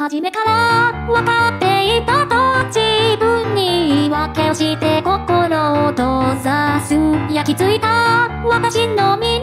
初めから分かっていたと自分に言い訳をして心を閉ざす。焼き付いた私の身